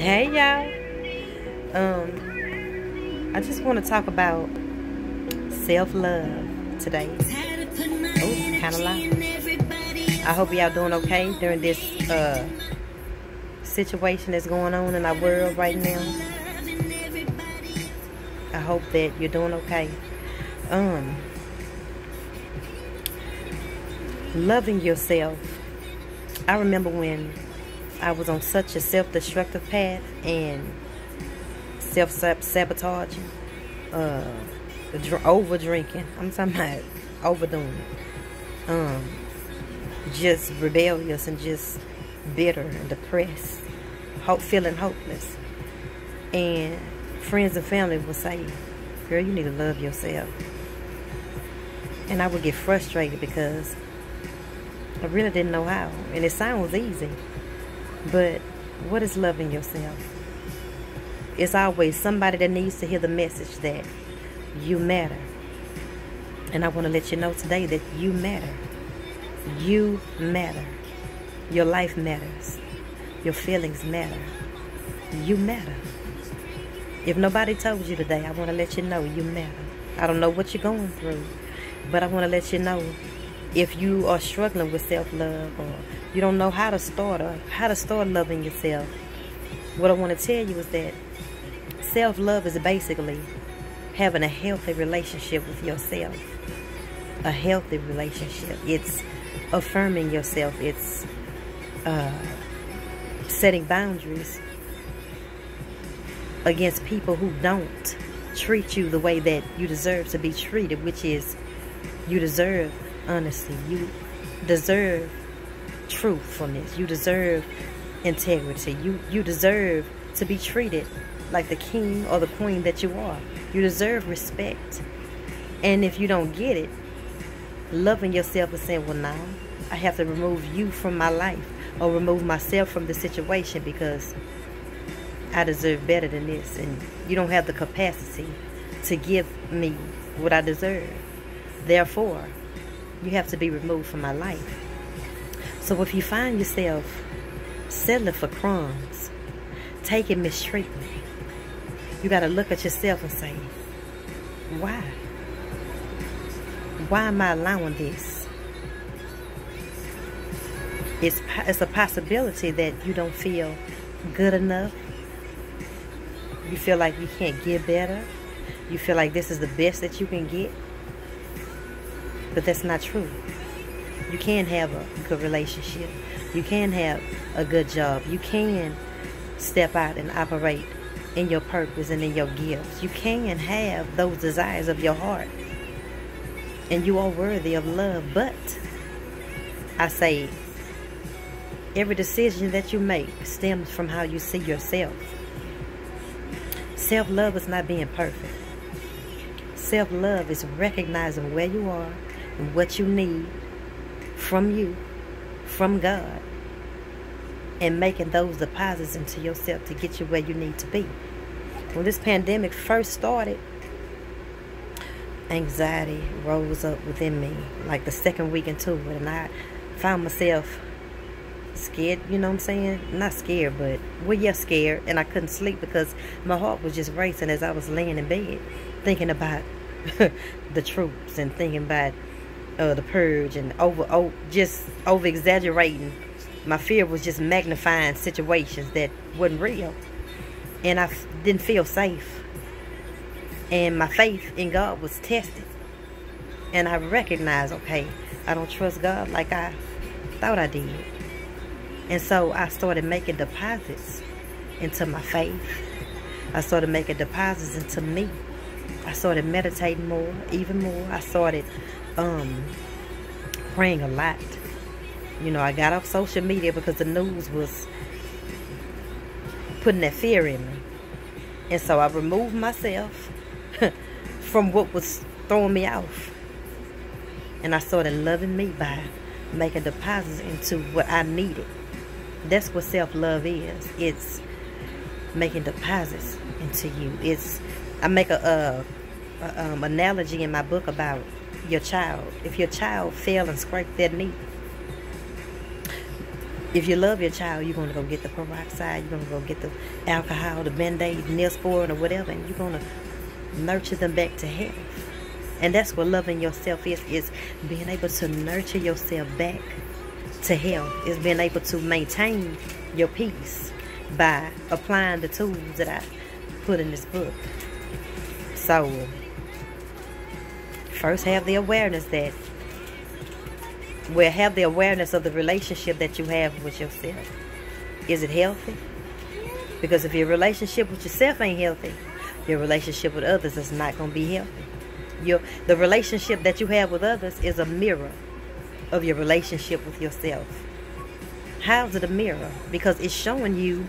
Hey y'all. Um I just want to talk about self-love today. Oh, kind of loud. I hope y'all doing okay during this uh situation that's going on in our world right now. I hope that you're doing okay. Um loving yourself. I remember when I was on such a self-destructive path and self-sabotaging, uh, over drinking. I'm talking about overdoing it. Um, just rebellious and just bitter and depressed, hope, feeling hopeless. And friends and family would say, "Girl, you need to love yourself." And I would get frustrated because I really didn't know how, and it sounds easy. But what is loving yourself? It's always somebody that needs to hear the message that you matter. And I want to let you know today that you matter. You matter. Your life matters. Your feelings matter. You matter. If nobody told you today, I want to let you know you matter. I don't know what you're going through, but I want to let you know if you are struggling with self-love or you don't know how to start or how to start loving yourself, what I want to tell you is that self-love is basically having a healthy relationship with yourself. A healthy relationship. It's affirming yourself. It's uh, setting boundaries against people who don't treat you the way that you deserve to be treated, which is you deserve honesty. You deserve truthfulness. You deserve integrity. You, you deserve to be treated like the king or the queen that you are. You deserve respect. And if you don't get it, loving yourself and saying, well, now I have to remove you from my life or remove myself from the situation because I deserve better than this. And you don't have the capacity to give me what I deserve. Therefore, you have to be removed from my life. So if you find yourself settling for crumbs, taking mistreatment, you got to look at yourself and say, why? Why am I allowing this? It's, it's a possibility that you don't feel good enough. You feel like you can't get better. You feel like this is the best that you can get. But that's not true. You can have a good relationship. You can have a good job. You can step out and operate in your purpose and in your gifts. You can have those desires of your heart. And you are worthy of love. But I say, every decision that you make stems from how you see yourself. Self-love is not being perfect. Self-love is recognizing where you are and what you need from you, from God, and making those deposits into yourself to get you where you need to be. When this pandemic first started, anxiety rose up within me like the second week into it, and I found myself scared, you know what I'm saying? Not scared, but, well, yeah, scared, and I couldn't sleep because my heart was just racing as I was laying in bed, thinking about the troops and thinking about uh, the purge and over, oh, just over exaggerating. My fear was just magnifying situations that wasn't real. And I didn't feel safe. And my faith in God was tested. And I recognized, okay, I don't trust God like I thought I did. And so I started making deposits into my faith. I started making deposits into me. I started meditating more, even more. I started um, praying a lot. You know, I got off social media because the news was putting that fear in me. And so I removed myself from what was throwing me off. And I started loving me by making deposits into what I needed. That's what self-love is. It's making deposits into you. It's I make a, um, analogy in my book about your child. If your child fell and scraped their knee, if you love your child, you're going to go get the peroxide, you're going to go get the alcohol, the band-aid, Neosporin, or whatever, and you're going to nurture them back to health. And that's what loving yourself is, is being able to nurture yourself back to health. Is being able to maintain your peace by applying the tools that I put in this book. So, first have the awareness that well, have the awareness of the relationship that you have with yourself. Is it healthy? Because if your relationship with yourself ain't healthy, your relationship with others is not going to be healthy. Your, the relationship that you have with others is a mirror of your relationship with yourself. How's it a mirror? Because it's showing you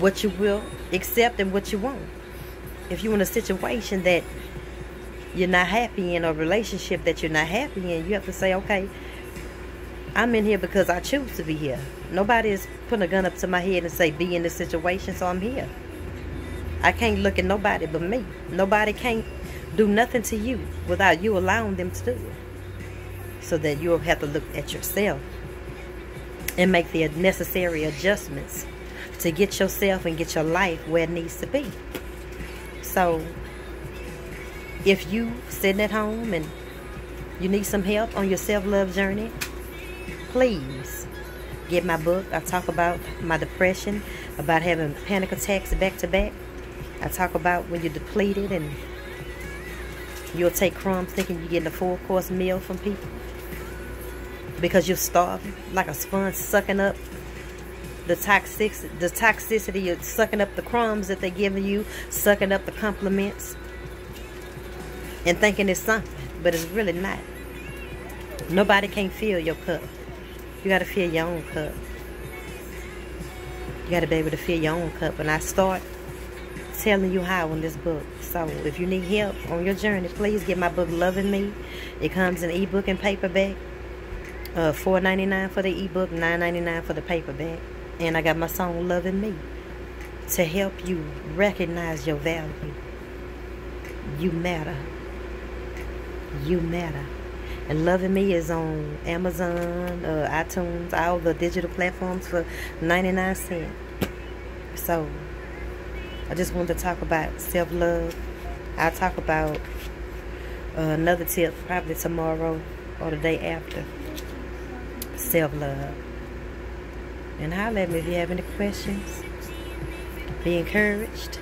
what you will accept and what you won't. If you're in a situation that you're not happy in a relationship that you're not happy in, you have to say, okay, I'm in here because I choose to be here. Nobody is putting a gun up to my head and say, be in this situation, so I'm here. I can't look at nobody but me. Nobody can't do nothing to you without you allowing them to do it. So that you'll have to look at yourself and make the necessary adjustments to get yourself and get your life where it needs to be. So if you sitting at home and you need some help on your self-love journey, please get my book. I talk about my depression, about having panic attacks back to back. I talk about when you're depleted and you'll take crumbs thinking you're getting a full course meal from people because you're starving like a sponge sucking up the toxic the toxicity of sucking up the crumbs that they're giving you sucking up the compliments and thinking it's something, but it's really not. Nobody can fill your cup. You got to fill your own cup. You got to be able to fill your own cup. And I start telling you how in this book. So if you need help on your journey, please get my book, Loving Me. It comes in ebook and paperback. Uh, $4.99 for the ebook, $9.99 for the paperback. And I got my song, Loving Me, to help you recognize your value. You matter you matter. And Loving Me is on Amazon, uh, iTunes, all the digital platforms for 99 cents. So, I just wanted to talk about self-love. I'll talk about uh, another tip probably tomorrow or the day after. Self-love. And holler at me if you have any questions. Be encouraged.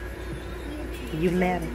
You matter.